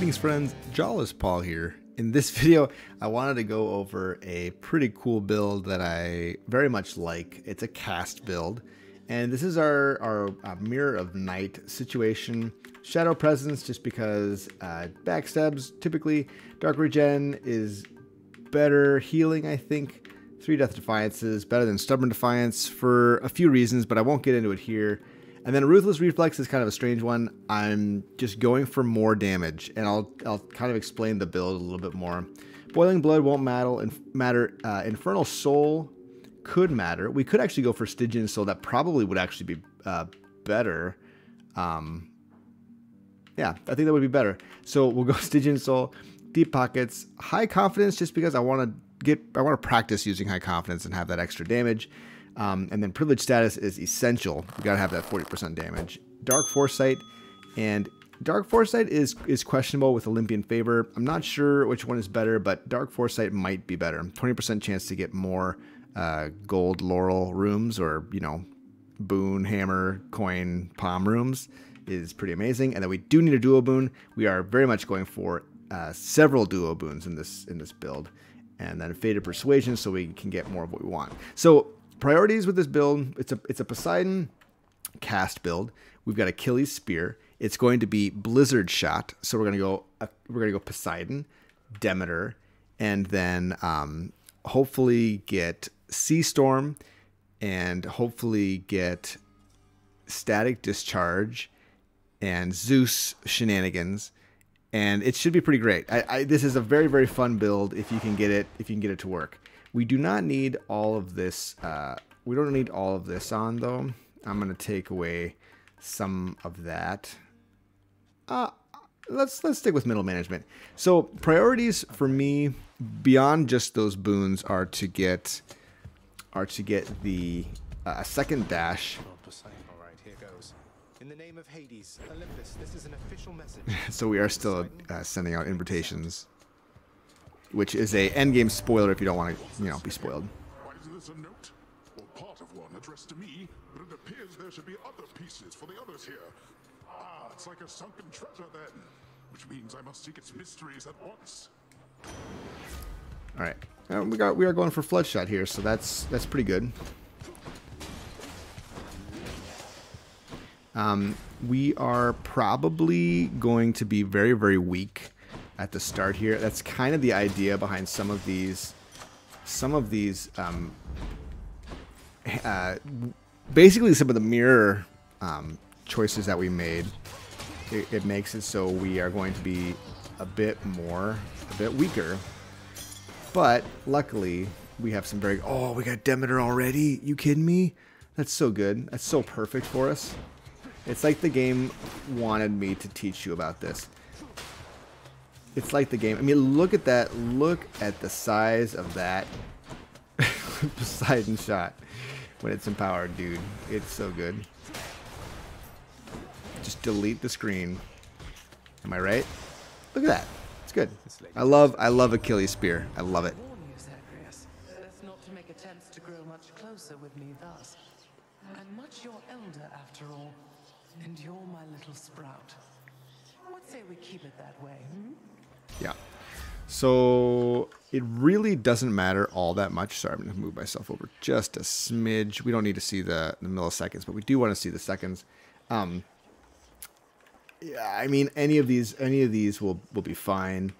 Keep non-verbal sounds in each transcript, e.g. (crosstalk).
Greetings friends, Jawless Paul here. In this (laughs) video, I wanted to go over a pretty cool build that I very much like. It's a cast build, and this is our, our uh, Mirror of Night situation. Shadow Presence, just because uh, backstabs, typically Dark Regen is better healing, I think. Three Death Defiances, better than Stubborn Defiance for a few reasons, but I won't get into it here. And then Ruthless Reflex is kind of a strange one. I'm just going for more damage, and I'll I'll kind of explain the build a little bit more. Boiling Blood won't matter. matter. Uh, Infernal Soul could matter. We could actually go for Stygian Soul. That probably would actually be uh, better. Um, yeah, I think that would be better. So we'll go (laughs) Stygian Soul, Deep Pockets, High Confidence, just because I want to get I want to practice using High Confidence and have that extra damage. Um, and then privilege status is essential. You gotta have that 40% damage. Dark Foresight and Dark Foresight is is questionable with Olympian Favor. I'm not sure which one is better, but Dark Foresight might be better. 20% chance to get more uh, gold laurel rooms or you know boon hammer coin palm rooms is pretty amazing. And then we do need a duo boon. We are very much going for uh, several duo boons in this in this build, and then fated persuasion so we can get more of what we want. So priorities with this build, it's a it's a Poseidon cast build. We've got Achilles spear. It's going to be Blizzard shot. So we're gonna go uh, we're gonna go Poseidon, Demeter, and then um, hopefully get Sea Storm, and hopefully get Static Discharge, and Zeus shenanigans. And it should be pretty great. I, I, this is a very very fun build if you can get it if you can get it to work. We do not need all of this. Uh, we don't need all of this on though. I'm going to take away some of that. Uh, let's let's stick with middle management. So priorities for me beyond just those boons are to get are to get the uh, second dash. In the name of Hades, Olympus, this is an official message. so we are still uh, sending out invitations which is a endgame spoiler if you don't want to, you know, be spoiled. Why is this a note? Or part of one addressed to me, but it appears there should be other pieces for the others here. Ah, it's like a sunken treasure then, which means I must seek its mysteries at once. All right, uh, we got we are going for floodshot here, so that's that's pretty good. Um, we are probably going to be very very weak at the start here. That's kind of the idea behind some of these, some of these, um, uh, basically some of the mirror um, choices that we made. It, it makes it so we are going to be a bit more, a bit weaker. But luckily, we have some very. Oh, we got Demeter already. You kidding me? That's so good. That's so perfect for us. It's like the game wanted me to teach you about this. It's like the game. I mean, look at that. Look at the size of that (laughs) Poseidon shot when it's empowered, dude. It's so good. Just delete the screen. Am I right? Look at that. It's good. I love I love Achilles spear. I love it. I'm much your elder after all. And you're my little sprout. What say we keep it that way, hmm? Yeah. So it really doesn't matter all that much. Sorry, I'm going to move myself over just a smidge. We don't need to see the, the milliseconds, but we do want to see the seconds. Um, yeah, I mean, any of these, any of these will will be fine.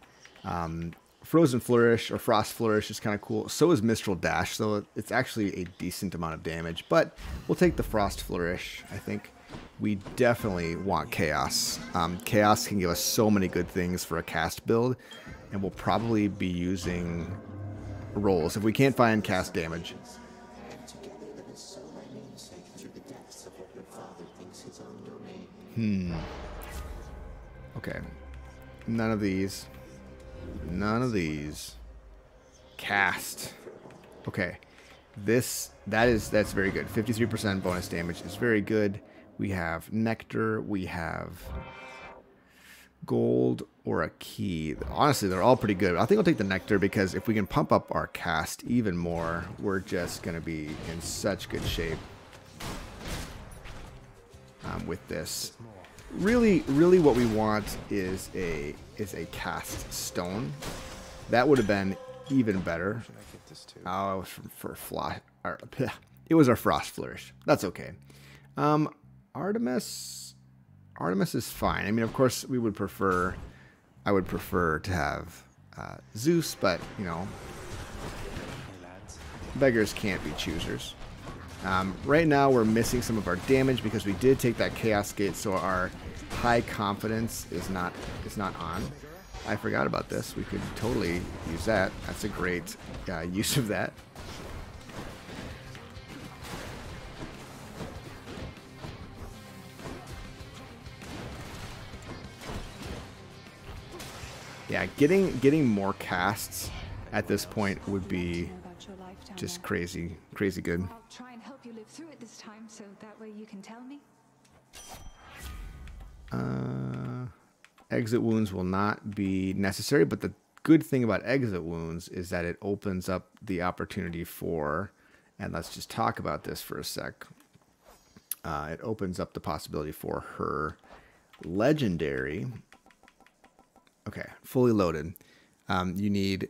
Um, Frozen Flourish or Frost Flourish is kind of cool. So is Mistral Dash, so it's actually a decent amount of damage. But we'll take the Frost Flourish, I think we definitely want Chaos. Um, Chaos can give us so many good things for a cast build, and we'll probably be using rolls if we can't find cast damage. Hmm. Okay. None of these. None of these. Cast. Okay. This, that is, that's very good. 53% bonus damage is very good. We have nectar. We have gold or a key. Honestly, they're all pretty good. I think I'll take the nectar because if we can pump up our cast even more, we're just going to be in such good shape um, with this. really, really what we want is a is a cast stone. That would have been even better. Oh, it was from, for fly. Or, (laughs) it was our frost flourish. That's okay. Um, Artemis, Artemis is fine. I mean, of course, we would prefer. I would prefer to have uh, Zeus, but you know, beggars can't be choosers. Um, right now, we're missing some of our damage because we did take that Chaos Gate, so our high confidence is not is not on. I forgot about this. We could totally use that. That's a great uh, (laughs) use of that. Yeah, getting getting more casts at this point would be just crazy, crazy good. I'll try and help you live through it this time, so that way you can tell me. Uh, exit wounds will not be necessary, but the good thing about exit wounds is that it opens up the opportunity for, and let's just talk about this for a sec. Uh, it opens up the possibility for her legendary. Okay, fully loaded. Um, you need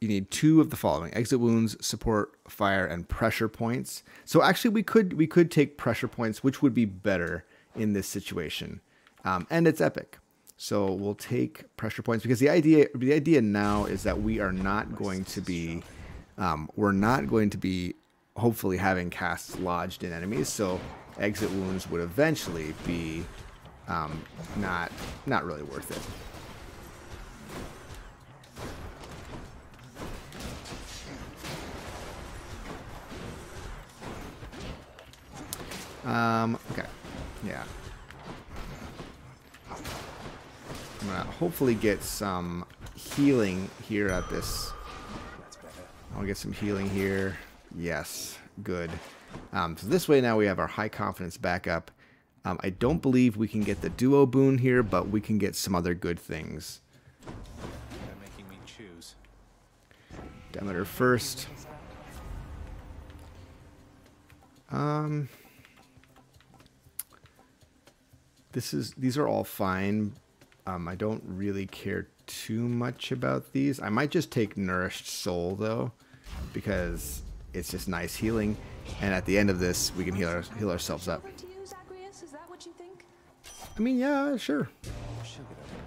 you need two of the following: exit wounds, support, fire, and pressure points. So actually, we could we could take pressure points, which would be better in this situation, um, and it's epic. So we'll take pressure points because the idea the idea now is that we are not going to be um, we're not going to be hopefully having casts lodged in enemies. So exit wounds would eventually be um, not not really worth it. Um, okay. Yeah. I'm gonna hopefully get some healing here at this. I'll get some healing here. Yes, good. Um, so this way now we have our high confidence backup. Um, I don't believe we can get the duo boon here, but we can get some other good things. They're making me choose. Demeter first. Um, this is these are all fine. Um, I don't really care too much about these. I might just take Nourished Soul though, because it's just nice healing. And at the end of this, we can heal our, heal ourselves up. Over to you, Zagreus. Is that what you think? I mean, yeah, sure. She'll get over it.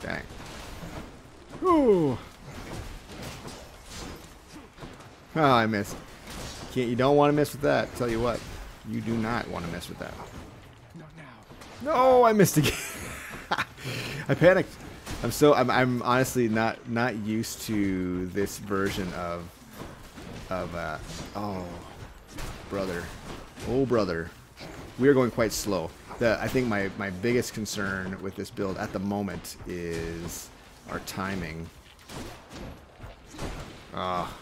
Dang. Ooh. (laughs) Oh, I missed. Can't you don't want to mess with that. Tell you what, you do not want to mess with that. Not now. No, I missed again. (laughs) I panicked. I'm so I'm I'm honestly not not used to this version of of uh oh brother. Oh brother. We are going quite slow. The I think my my biggest concern with this build at the moment is our timing. Ah,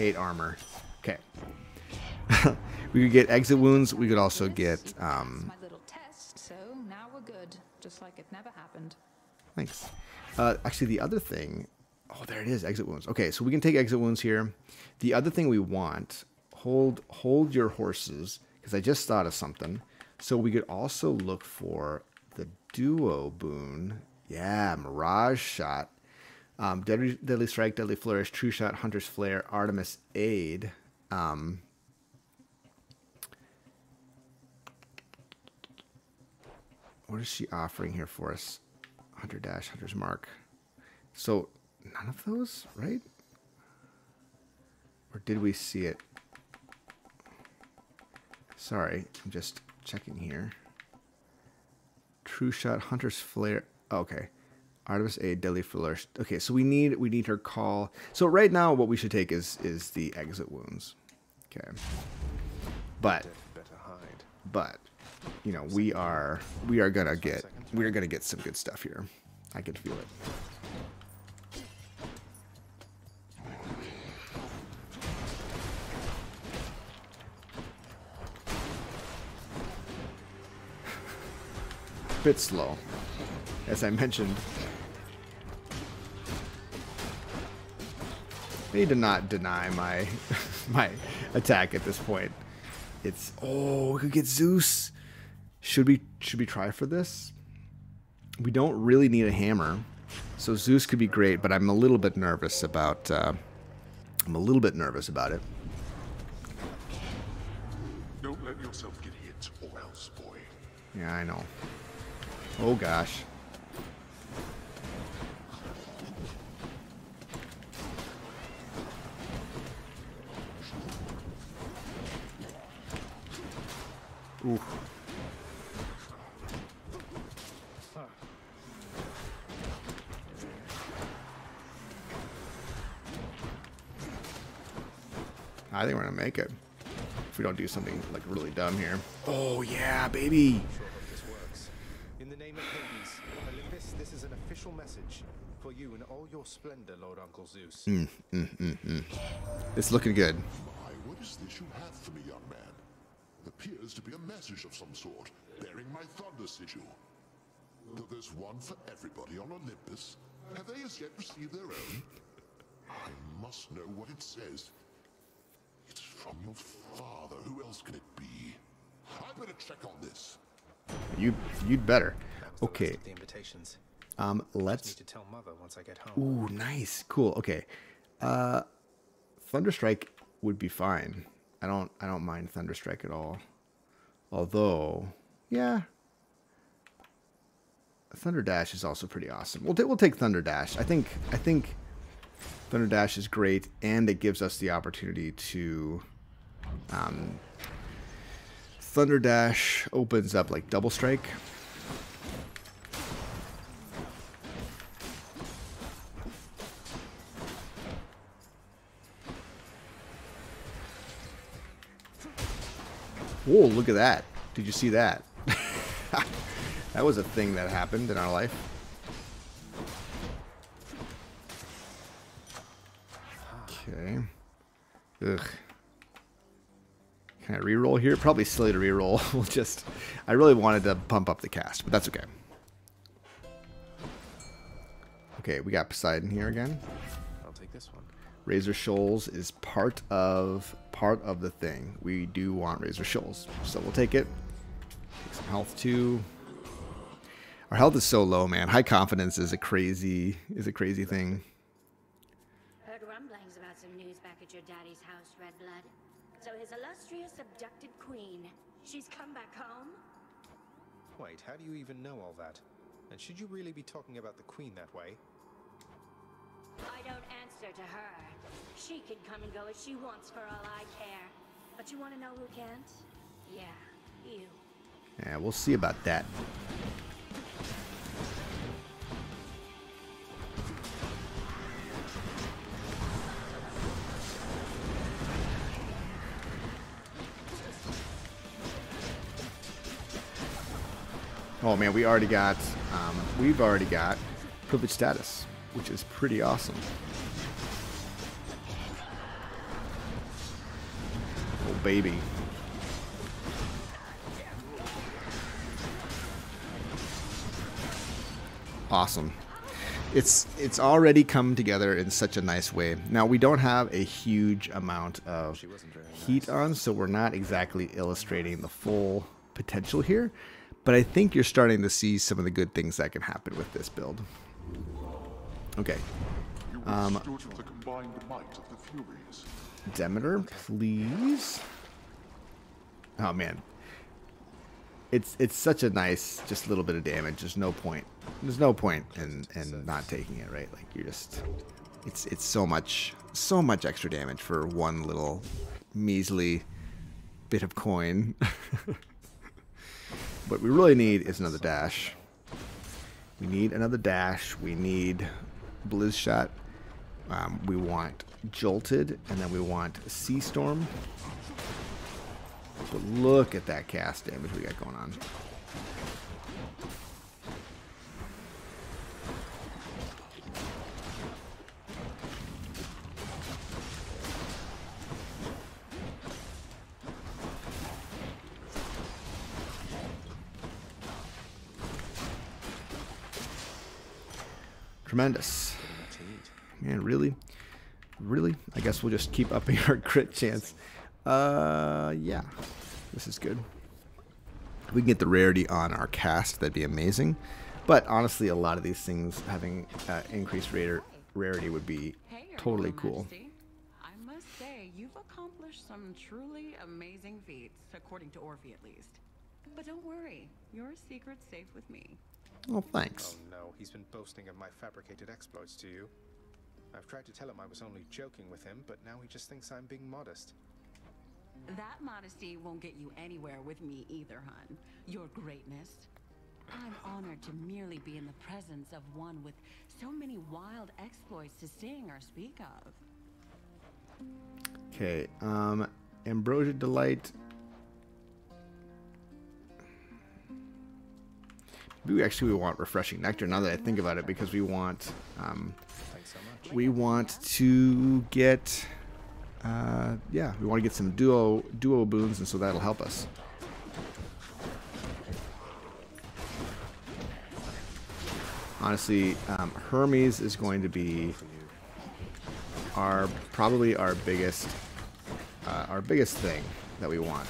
hate armor. Okay. (laughs) we could get exit wounds. We could also get um, my little test, so now we're good, just like it never happened. Thanks. Uh, actually, the other thing. Oh, there it is. Exit wounds. Okay, so we can take exit wounds here. The other thing we want hold hold your horses because I just thought of something. So we could also look for the duo boon. Yeah, mirage shot. Um, deadly, deadly strike, deadly flourish, true shot, hunter's flare, Artemis aid. Um, what is she offering here for us? Hunter dash, hunter's mark. So none of those, right? Or did we see it? Sorry, I'm just checking here. True shot, hunter's flare. Okay. Artemis A, deadly flourish. Okay, so we need we need her call. So right now, what we should take is is the exit wounds. Okay. But Better hide. but you know we are we are gonna get we are gonna get some good stuff here. I can feel it. (laughs) Bit slow, as I mentioned. I need to not deny my (laughs) my attack at this point. It's oh, we could get Zeus. Should we should we try for this? We don't really need a hammer, so Zeus could be great, but I'm a little bit nervous about. Uh, I'm a little bit nervous about it. Don't let yourself get hit, or else, boy. Yeah, I know. Oh gosh. Ooh. I think we're gonna make it. If we don't do something like really dumb here. Oh yeah, baby. Sure hope this works. In the name of Hades, Olympus, this is an official message for you in all your splendor, Lord Uncle Zeus. Mm, mm, mm, it's looking good. My, what is this you have for me, young man? It appears to be a message of some sort, bearing my thunder sigil. Though there's one for everybody on Olympus, have they as yet received their own? I must know what it says. It's from your father. Who else can it be? I better check on this. You you'd better. That was the last Okay. the invitations. Um let's to tell Mother once I get home. Ooh, nice. Cool. Okay. Uh Thunderstrike would be fine. I don't I don't mind Thunderstrike at all. Although, yeah. Thunder Dash is also pretty awesome. We'll, we'll take Thunder Dash. I think I think Thunder Dash is great, and it gives us the opportunity to. Um, Thunder Dash opens up like Double Strike. Whoa, look at that. Did you see that? (laughs) that was a thing that happened in our life. Okay. Ugh. Can I reroll here? Probably silly to reroll. (laughs) we'll just... I really wanted to pump up the cast, but that's okay. Okay, we got Poseidon here again. I'll take this one. Razor Shoals is part of part of the thing. We do want Razor Shoals, so we'll take it. Take some health too. Our health is so low, man. High confidence is a crazy is a crazy thing. Heard rumblings about some news back at your daddy's house, Redblood. So his illustrious abducted queen, she's come back home? Wait, how do you even know all that? And should you really be talking about the Queen that way? I don't answer to her. She can come and go as she wants for all I care. But you want to know who can't? Yeah, you. Yeah, we'll see about that. Oh man, we already got, um, we've already got privilege status, which is pretty awesome. Oh baby. awesome. It's it's already come together in such a nice way. Now we don't have a huge amount of heat on, so we're not exactly illustrating the full potential here. But I think you're starting to see some of the good things that can happen with this build. Okay, Um, the combined might of the Furies. Demeter, please. Oh man, it's it's such a nice, just little bit of damage. There's no point. There's no point in in not taking it, right? Like you're just, it's it's so much so much extra damage for one little measly bit of coin. (laughs) what we really need is another dash. We need another dash. We need Blizz Shot. Um, we want Jolted, and then we want Sea Storm. But look at that cast damage we got going on. Tremendous. What to eat. Man, really? really? I guess we'll just keep upping (laughs) our crit chance. Uh, yeah. This is good. If we can get the rarity on our cast, that'd be amazing. But honestly, a lot of these things having uh, increased rare rarity would be Hey, totally cool. Majesty. I must say, you've accomplished some truly amazing feats, according to Orphe at least. But don't worry, your secret's safe with me. Oh, thanks. Oh no, he's been boasting of my fabricated exploits to you. I've tried to tell him I was only joking with him, but now he just thinks I'm being modest. That modesty won't get you anywhere with me either, hun. Your greatness. I'm honored to merely be in the presence of one with so many wild exploits to sing or speak of. Okay, um, Ambrosia Delight. We actually we want refreshing nectar now that I think about it because we want um, so we want to get uh, yeah we want to get some duo duo boons and so that'll help us. Honestly, um, Hermes is going to be our probably our biggest uh, our biggest thing that we want.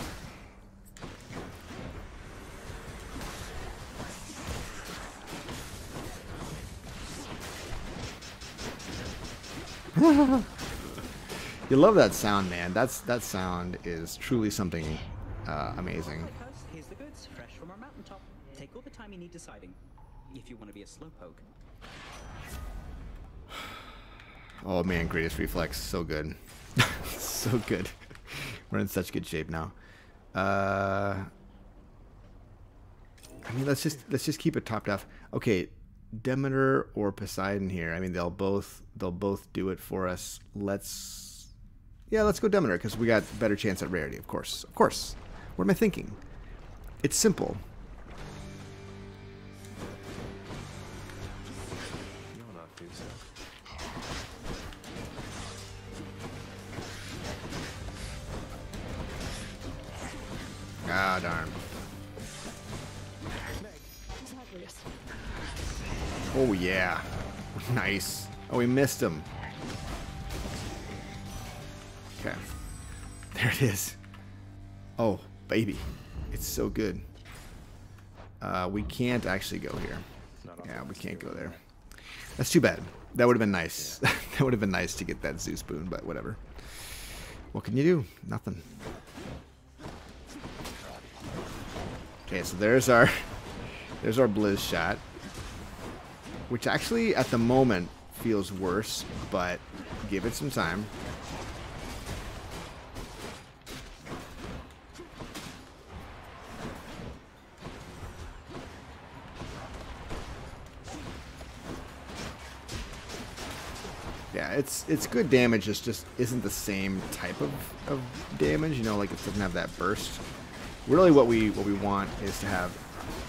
You love that sound, man. That's that sound is truly something uh, amazing. Here's the goods, fresh from our mountaintop. Take all the time you need deciding. If you want to be a slowpoke. Oh man, greatest reflex, so good, (laughs) so good. We're in such good shape now. Uh, I mean, let's just let's just keep it topped off. Okay, Demeter or Poseidon here. I mean, they'll both they'll both do it for us. Let's yeah, let's go Demeter because we got better chance at rarity. Of course, of course. What am I thinking? It's simple. Ah darn. Oh yeah, (laughs) nice. Oh, we missed him. Okay, (laughs) there it is. Oh, baby, it's so good. Uh, we can't actually go here. Yeah, we can't go there. That's too bad. That would have been nice. (laughs) that would have been nice to get that Zeus boon, but whatever. What can you do? Nothing. Okay, so there's our there's our Blizz shot. Which actually at the moment feels worse, but give it some time. Yeah, it's it's good damage. It's just isn't the same type of, of damage. You know, like it doesn't have that burst. Really, what we what we want is to have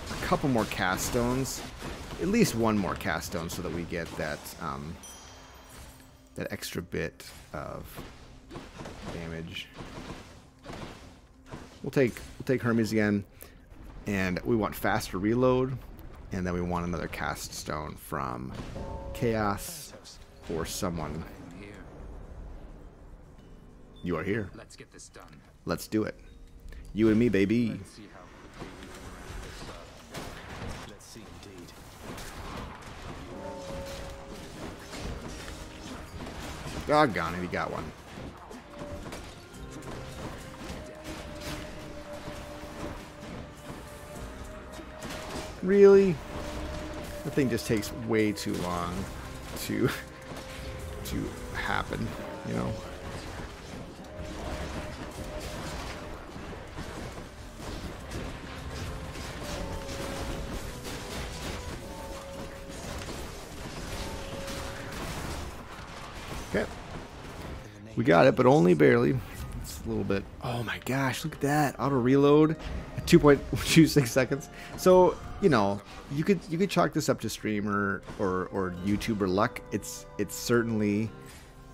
a couple more cast stones, at least one more cast stone, so that we get that um, that extra bit of damage. We'll take we'll take Hermes again, and we want faster reload, and then we want another cast stone from Chaos or someone. You are here. Let's get this done. Let's do it. You and me, baby. Doggone it, he got one. Really? That thing just takes way too long to (laughs) to happen, you know? We got it, but only barely. It's a little bit. Oh my gosh, look at that. Auto reload at 2.26 (laughs) seconds. So, you know, you could you could chalk this up to streamer or or YouTuber luck. It's it's certainly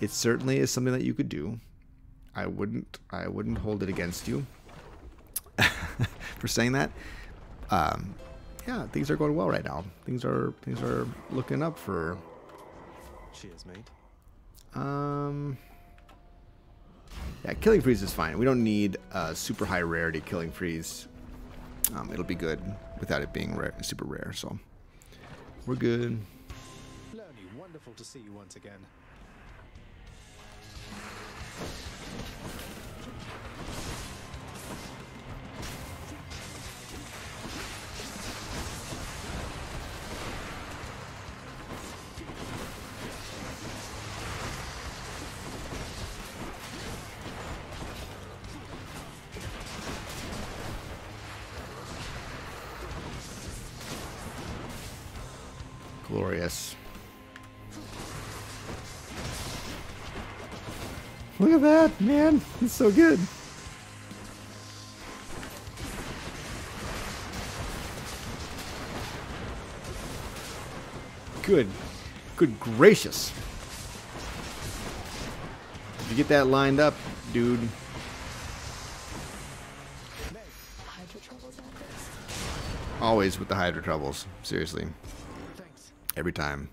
it certainly is something that you could do. I wouldn't I wouldn't hold it against you (laughs) for saying that. Um, yeah, things are going well right now. Things are things are looking up for Cheers, mate. Um, yeah, Killing Freeze is fine. We don't need a super high rarity Killing Freeze. Um, it'll be good without it being rare, super rare, so we're good. Wonderful to see you once again. That, man. It's so good. Good. Good gracious. Did you get that lined up, dude? Always with the Hydra troubles. Seriously. Every time.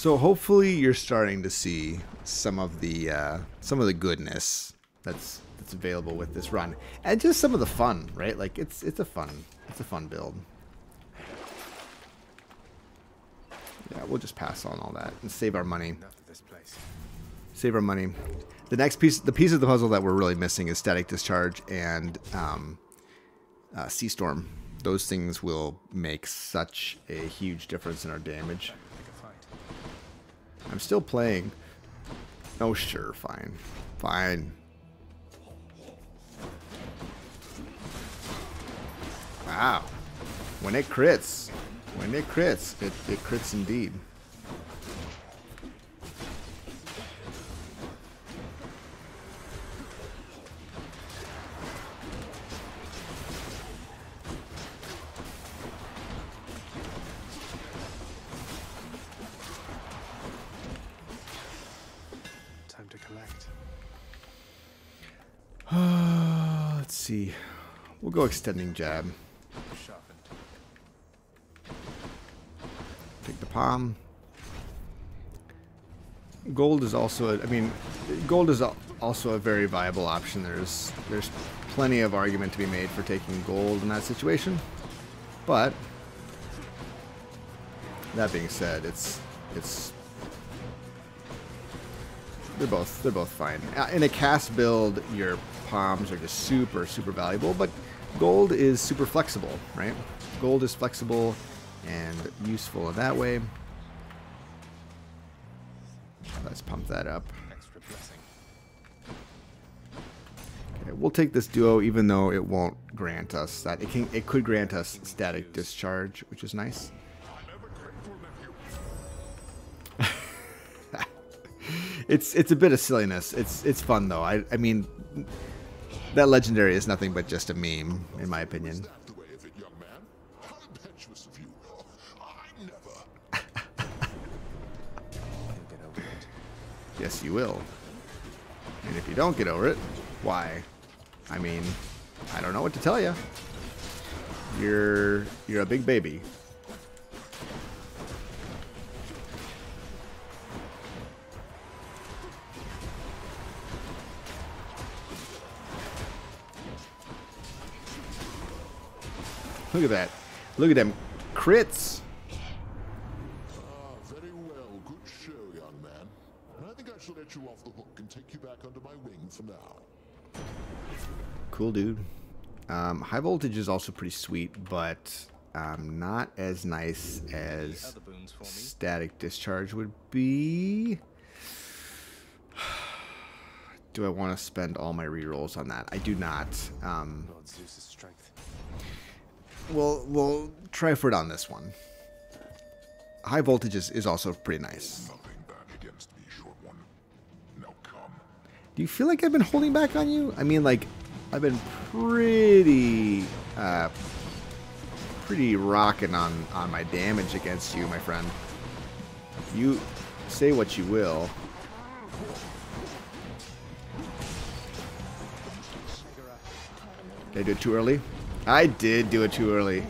So hopefully you're starting to see some of the uh, some of the goodness that's that's available with this run, and just some of the fun, right? Like it's it's a fun it's a fun build. Yeah, we'll just pass on all that and save our money. Enough of this place. Save our money. The next piece, the piece of the puzzle that we're really missing is static discharge and um, uh, sea storm. Those things will make such a huge difference in our damage. I'm still playing. Oh, sure, fine. Fine. Wow. When it crits. When it crits, it, it crits indeed. See. We'll go extending jab. Take the palm. Gold is also, a, I mean, gold is al- also a very viable option. There's there's plenty of argument to be made for taking gold in that situation, but that being said, it's it's they're both they're both fine. In a cast build, your palms are just super super valuable, but gold is super flexible, right? Gold is flexible and useful in that way. Let's pump that up. Okay, we'll take this duo, even though it won't grant us that. It can. It could grant us static discharge, which is nice. (laughs) it's it's a bit of silliness. It's it's fun though. I I mean, that legendary is nothing but just a meme, in my opinion. Stand the way of it, young man. How impetuous of you. Oh, I never. You'll get over it. Yes, you will. And if you don't get over it, why? I mean, I don't know what to tell you. You're you're a big baby. Look at that. Look at them crits. Ah, very well. Good show, young man. And I think I shall let you off the hook and take you back under my wing for now. Cool, dude. Um, high voltage is also pretty sweet, but um, not as nice as Other boons for me. static discharge would be. (sighs) Do I want to spend all my rerolls on that? I do not. Um, Lord Zeus's strength. We'll we'll try for it on this one. High voltage is, is also pretty nice. Nothing back against me, short one. Now come. Do you feel like I've been holding back on you? I mean, like, I've been pretty, uh, pretty rocking on on my damage against you, my friend. You say what you will. Did I do it too early? I did do it too early.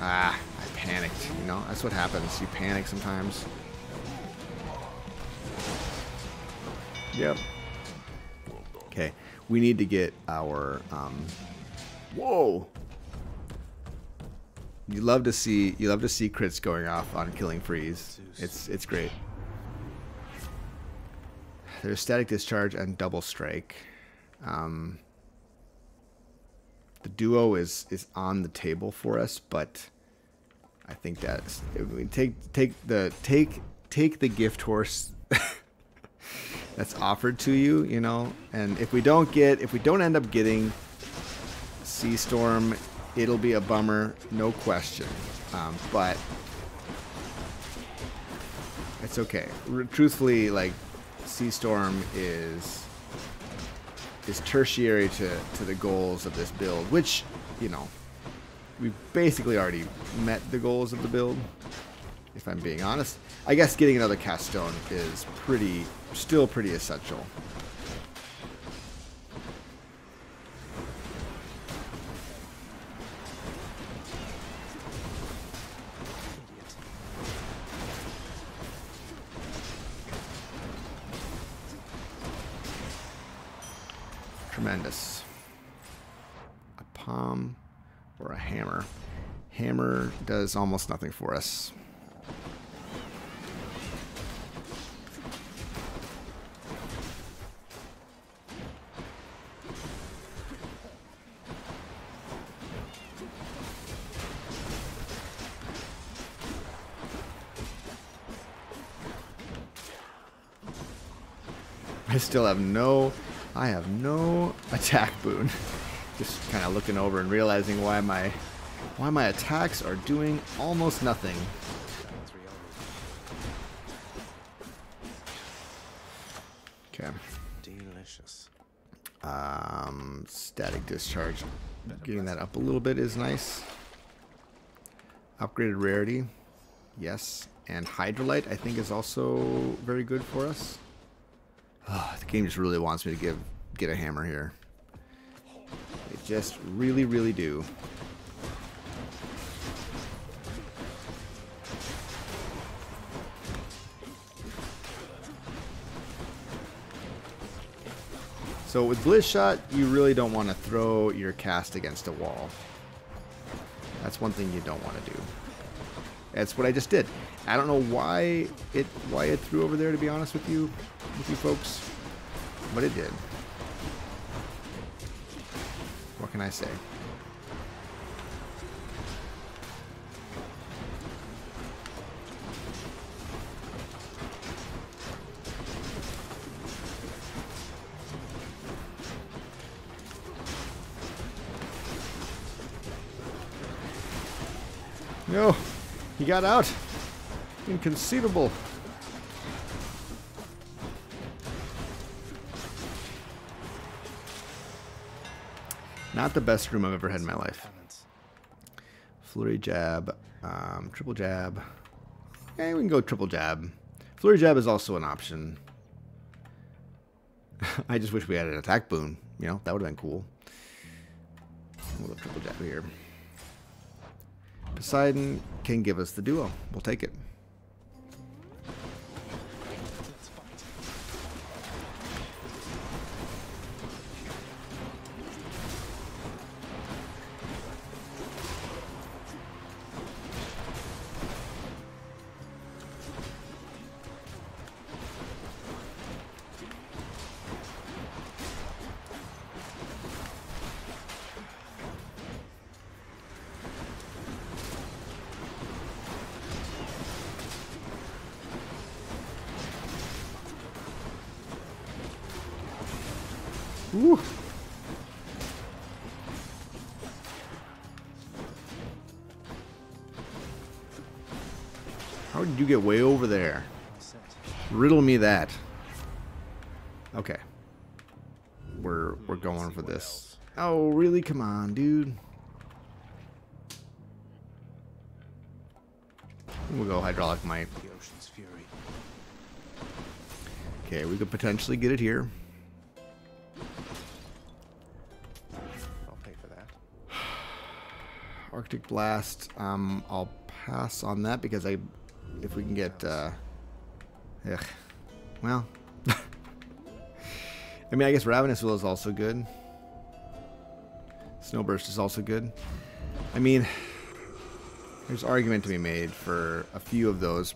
Ah, I panicked. You know, that's what happens. You panic sometimes. Yep. Okay, we need to get our. Um, whoa. You love to see you love to see crits going off on killing freeze. It's it's great. There's static discharge and double strike. Um, the duo is is on the table for us, but I think that's we take take the take take the gift horse (laughs) that's offered to you, you know. And if we don't get if we don't end up getting Sea Storm, it'll be a bummer, no question. Um, but it's okay. R- truthfully, like Sea Storm is is tertiary to, to the goals of this build, which, you know, we've basically already met the goals of the build, if I'm being honest. I guess getting another cast stone is pretty, still pretty essential. Almost nothing for us. I still have no, I have no attack boon. (laughs) Just kind of looking over and realizing why my, why my attacks are doing almost nothing. Okay. Delicious. Um, static discharge. Getting that up a little bit is nice. Upgraded rarity. Yes. And Hydrolite, I think, is also very good for us. Ah, the game just really wants me to give get a hammer here. They just really, really do. So with Blizz Shot, you really don't want to throw your cast against a wall. That's one thing you don't want to do. That's what I just did. I don't know why it why it threw over there to be honest with you with you folks. But it did. What can I say? He got out. Inconceivable. Not the best room I've ever had in my life. Flurry jab, um, triple jab. Yeah, we can go triple jab. Flurry jab is also an option. (laughs) I just wish we had an attack boon. You know, that would have been cool. We'll go triple jab here. Poseidon can give us the duo. We'll take it. Get way over there? Riddle me that. Okay. We're we're going for this. Oh, really? Come on, dude. We'll go hydraulic might. The ocean's fury. Okay, we could potentially get it here. I'll pay for that. (sighs) Arctic Blast. Um, I'll pass on that because I, if we can get, uh, ugh, well, (laughs) I mean, I guess Ravenous Will is also good. Snowburst is also good. I mean, there's argument to be made for a few of those.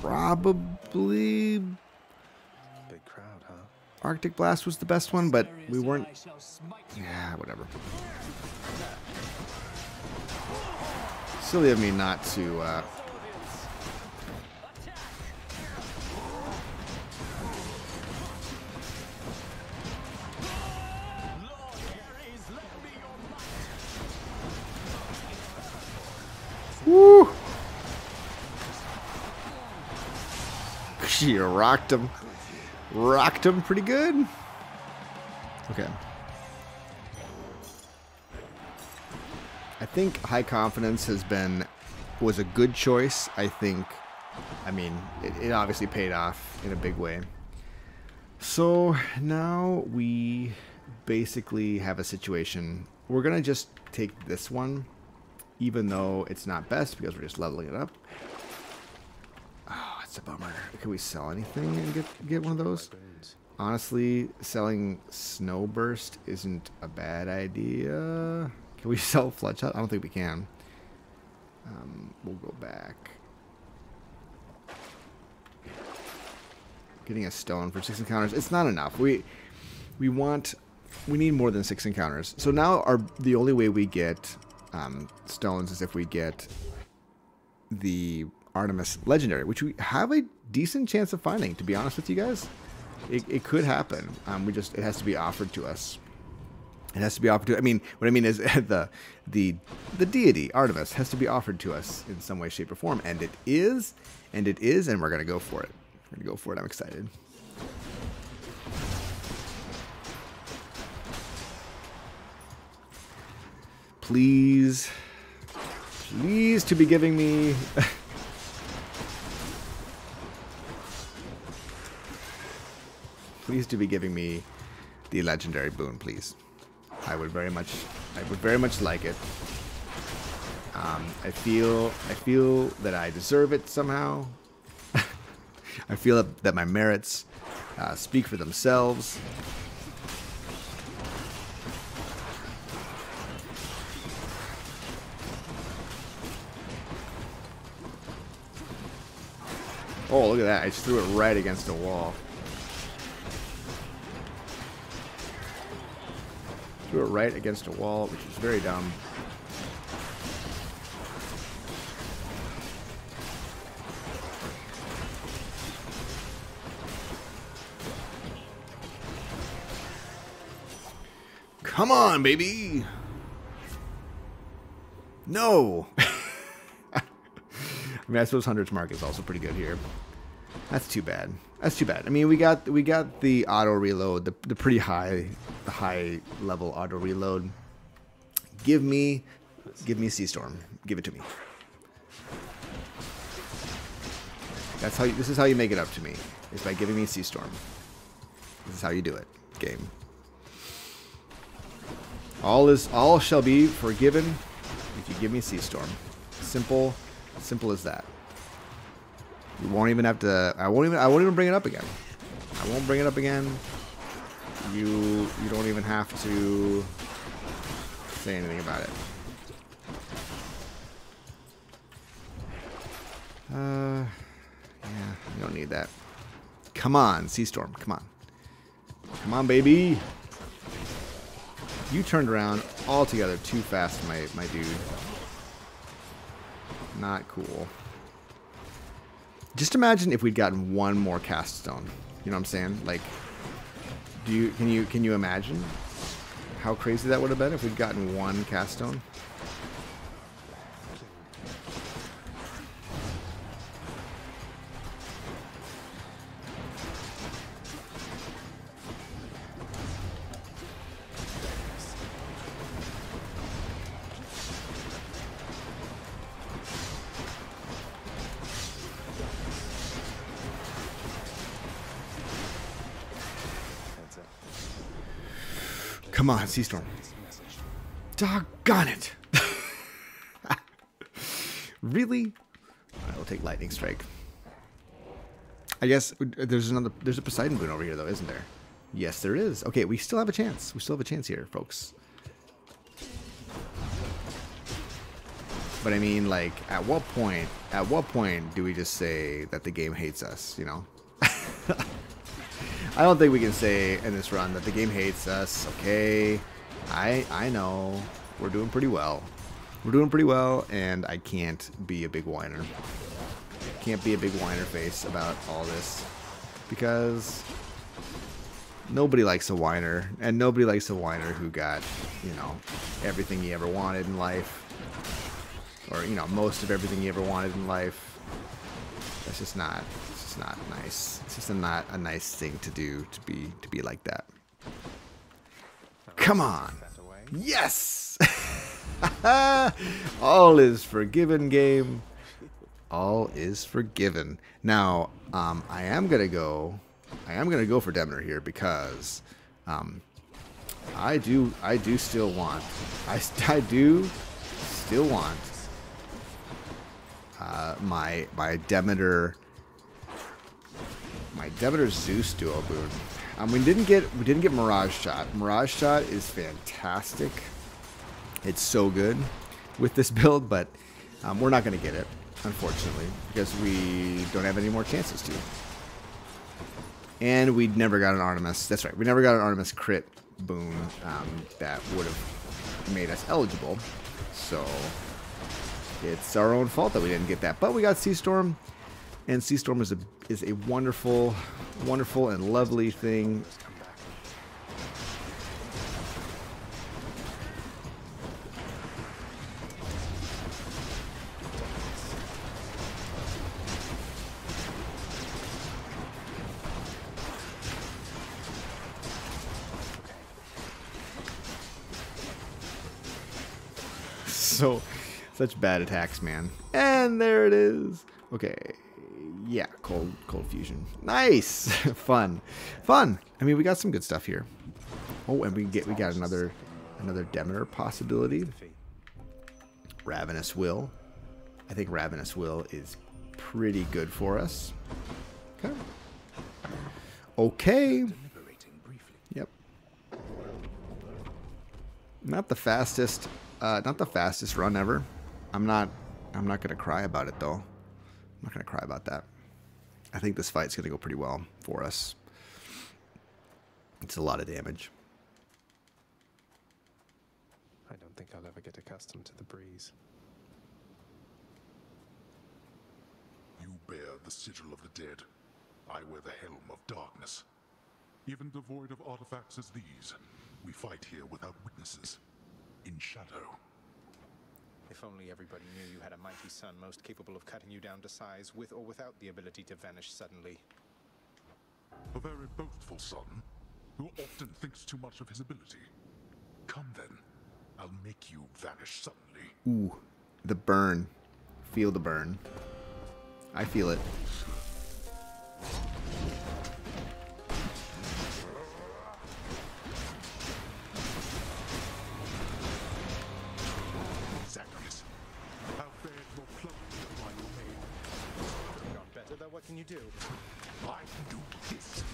Probably Big crowd, huh? Arctic Blast was the best one, but we weren't. Yeah, whatever. Silly of me not to. Uh, Woo! (laughs) She rocked him. Rocked him pretty good. Okay. I think high confidence has been was a good choice. I think I mean it, it obviously paid off in a big way. So now we basically have a situation. We're gonna just take this one, even though it's not best because we're just leveling it up. Oh, it's a bummer. Can we sell anything and get get one of those? Honestly, selling Snowburst isn't a bad idea. Can we (laughs) sell Fletchhut? I don't think we can. Um, we'll go back. Getting a stone for six encounters. It's not enough. We we want we need more than six encounters. So now our the only way we get um, stones is if we get the Artemis Legendary, which we have a decent chance of finding. To be honest with you guys, it, it could happen. Um, we just it has to be offered to us. It has to be offered to. I mean, what I mean is (laughs) the the the deity Artemis has to be offered to us in some way, shape, or form, and it is, and it is, and we're gonna go for it. We're gonna go for it. I'm excited. Please, please to be giving me. please to be giving me the legendary boon, please. I would very much, I would very much like it. Um, I feel, I feel that I deserve it somehow. (laughs) I feel that, my merits uh, speak for themselves. Oh, look at that. I just threw it right against a wall. Threw it right against a wall, which is very dumb. Come on, baby! No! (laughs) I mean, I suppose Hunter's Mark is also pretty good here. That's too bad. That's too bad. I mean, we got we got the auto reload, the the pretty high, the high level auto reload. Give me, give me Sea Storm. Give it to me. That's how. You, this is how you make it up to me. Is by giving me Sea Storm. This is how you do it. Game. All is all shall be forgiven if you give me Sea Storm. Simple, simple as that. You won't even have to. I won't even. I won't even bring it up again. I won't bring it up again. You. You don't even have to say anything about it. Uh, yeah. You don't need that. Come on, Sea Storm. Come on. Come on, baby. You turned around altogether too fast, my my dude. Not cool. Just imagine if we'd gotten one more cast stone. You know what I'm saying? Like, do you can you can you imagine how crazy that would have been if we'd gotten one cast stone? Sea Storm. Doggone it. (laughs) Really? Alright, we'll take Lightning Strike. I guess uh, there's another there's a Poseidon boon over here though, isn't there? Yes, there is. Okay, we still have a chance. We still have a chance here, folks. But I mean, like, at what point, at what point do we just say that the game hates us, you know? I don't think we can say in this run that the game hates us, okay? I I know. We're doing pretty well. We're doing pretty well, and I can't be a big whiner. Can't be a big whiner face about all this. Because nobody likes a whiner, and nobody likes a whiner who got, you know, everything he ever wanted in life or you know most of everything you ever wanted in life. That's just not. It's not nice. It's just a not a nice thing to do to be to be like that. Come on. Yes. (laughs) All is forgiven, game. All is forgiven. Now, um, I am gonna go. I am gonna go for Demeter here because um, I do. I do still want. I, (laughs) I do still want uh, my my Demeter my Demeter Zeus duo boon. Um, we didn't get we didn't get Mirage Shot. Mirage Shot is fantastic. It's so good with this build, but um, we're not going to get it, unfortunately, because we don't have any more chances to. And we never got an Artemis. That's right. We never got an Artemis crit boon um, that would have made us eligible. So it's our own fault that we didn't get that. But we got Sea Storm, and Sea Storm is a is a wonderful, wonderful and lovely thing. So such bad attacks, man. And there it is. Okay. Yeah, cold cold fusion. Nice. (laughs) Fun. Fun. I mean, we got some good stuff here. Oh, and we get we got another another Demeter possibility. Ravenous Will. I think Ravenous Will is pretty good for us. Okay. Okay. Yep. Not the fastest, uh, not the fastest run ever. I'm not I'm not gonna cry about it though. I'm not gonna cry about that. I think this fight's gonna go pretty well for us. It's a lot of damage. I don't think I'll ever get accustomed to the breeze. You bear the sigil of the dead. I wear the helm of darkness. Even devoid of artifacts as these, we fight here without witnesses. In shadow. If only everybody knew you had a mighty son most capable of cutting you down to size, with or without the ability to vanish suddenly. A very boastful son, who often thinks too much of his ability. Come then, I'll make you vanish suddenly. Ooh, the burn. Feel the burn. I feel it. What can you do? I can do this.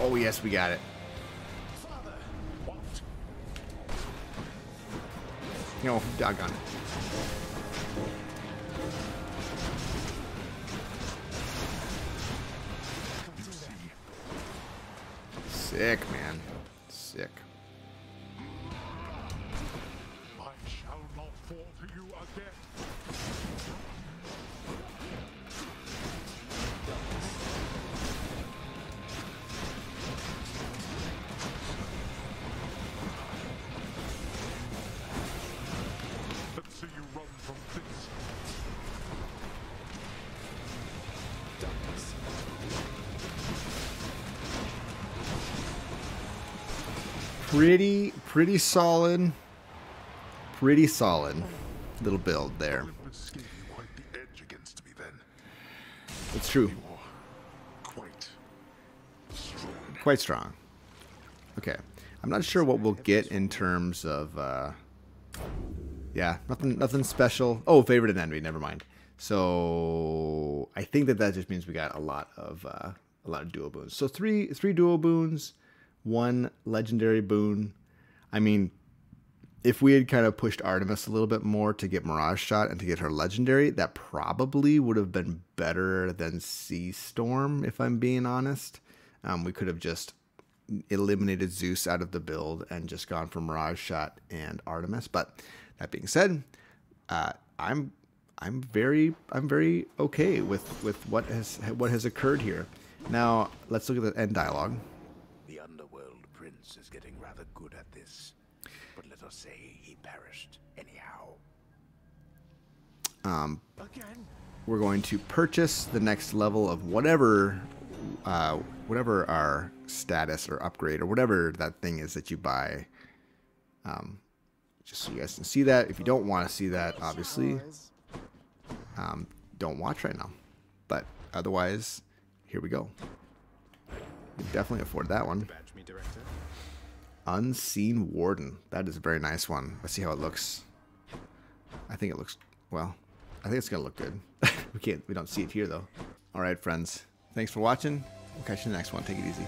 Oh yes, we got it. What? No, doggone. Sick, man. Sick. I shall not fall to you again. Pretty, pretty solid. Pretty solid little build there. It's true. Quite quite strong. Okay. I'm not sure what we'll get in terms of, uh, yeah, nothing, nothing special. Oh, favorite and envy. Never mind. So I think that that just means we got a lot of, uh, a lot of dual boons. So three, three dual boons, one legendary boon. I mean, if we had kind of pushed Artemis a little bit more to get Mirage Shot and to get her legendary, that probably would have been better than Sea Storm, if I'm being honest. Um, we could have just eliminated Zeus out of the build and just gone for Mirage Shot and Artemis. But that being said, uh, I'm I'm very I'm very okay with with what has what has occurred here. Now let's look at the end dialogue. The Prince is getting rather good at this. But let us say he perished anyhow. Um, we're going to purchase the next level of whatever uh, whatever our status or upgrade or whatever that thing is that you buy. Um, just so you guys can see that. If you don't want to see that, obviously, um, don't watch right now. But otherwise, here we go. You definitely afford that one. Unseen Warden. That is a very nice one. Let's see how it looks. I think it looks well. I think it's gonna look good. (laughs) we can't. We don't see it here though. All right, friends. Thanks for watching. We'll catch you in the next one. Take it easy.